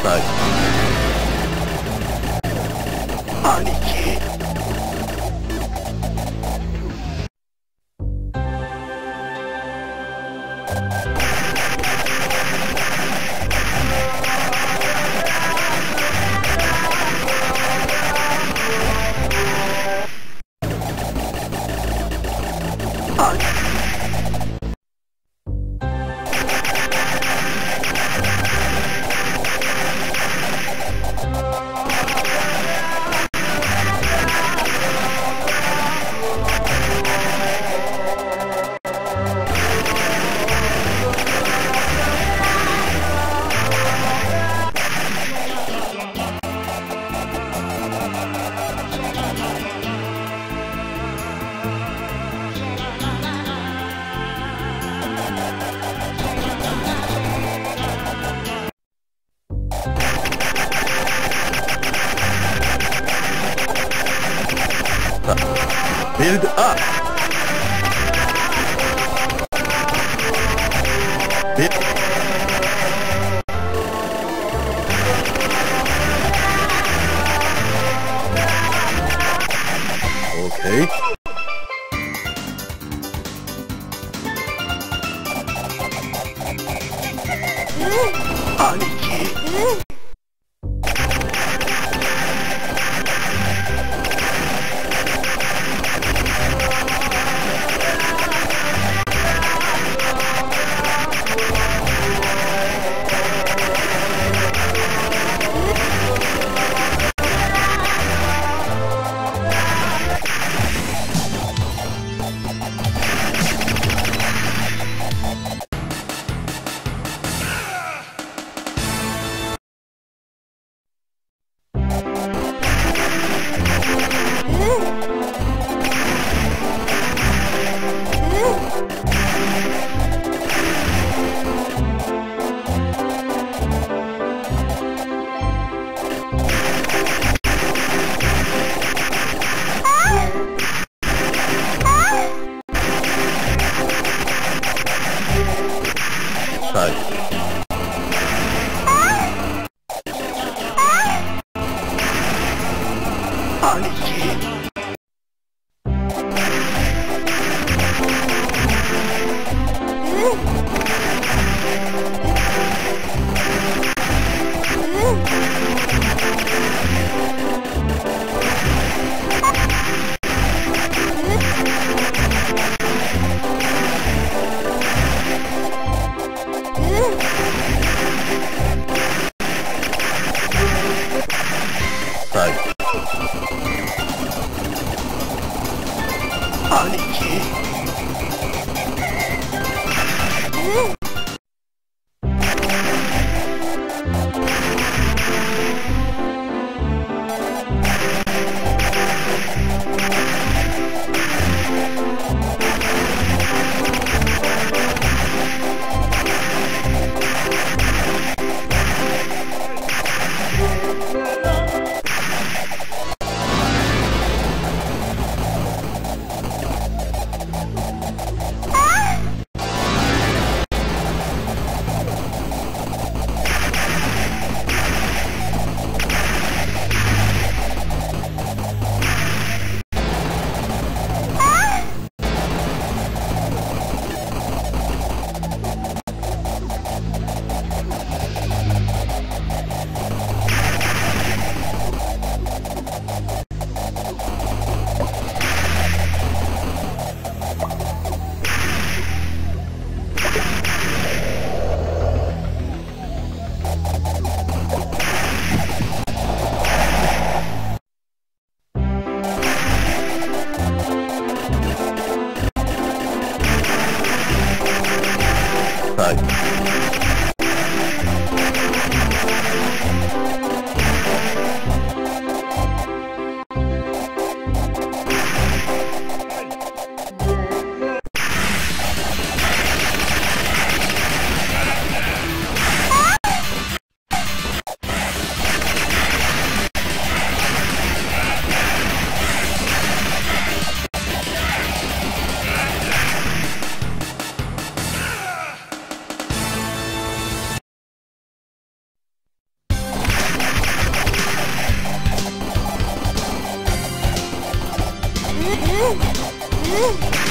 I need you. Build up. Build Okay. 兄はうんうん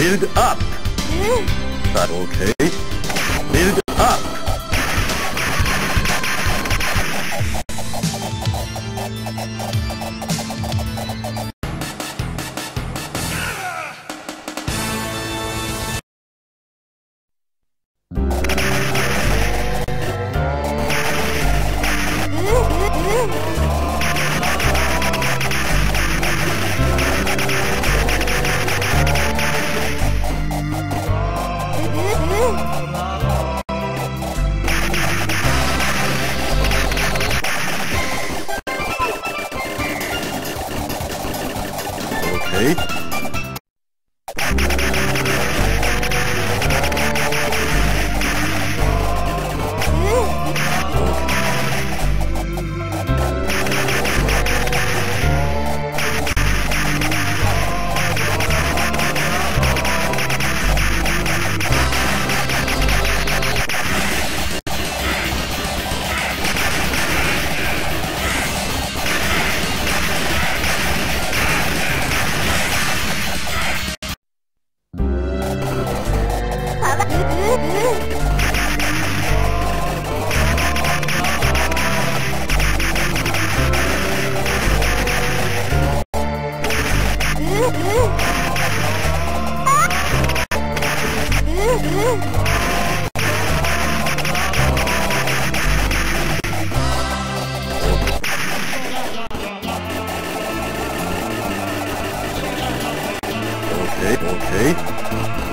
Build up. Hmm. That okay? Build up. Okay. Okay, okay.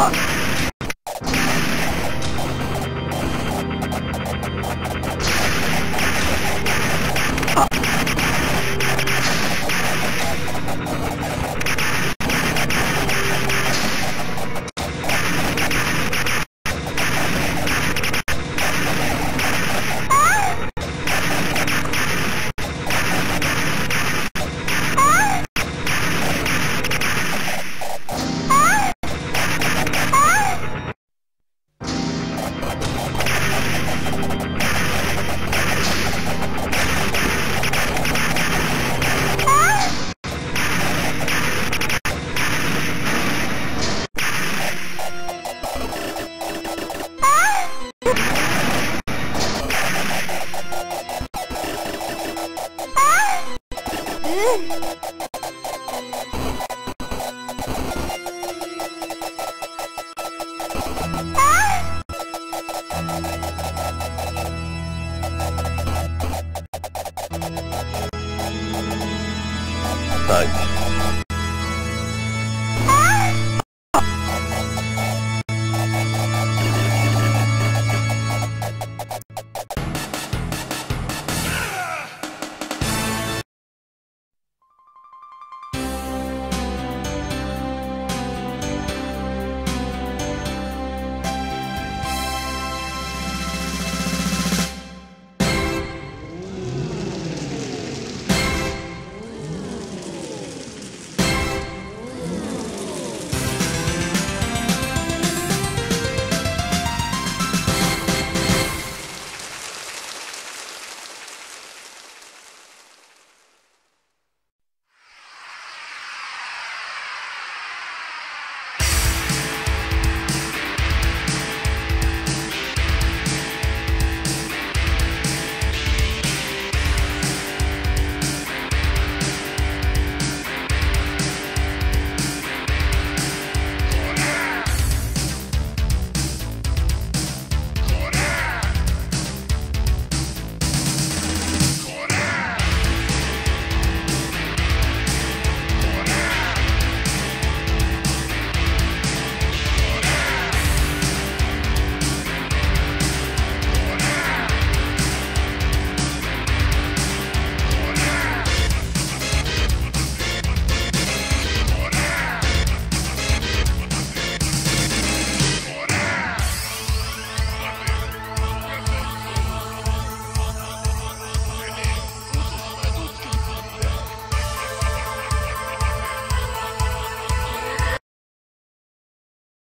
Side.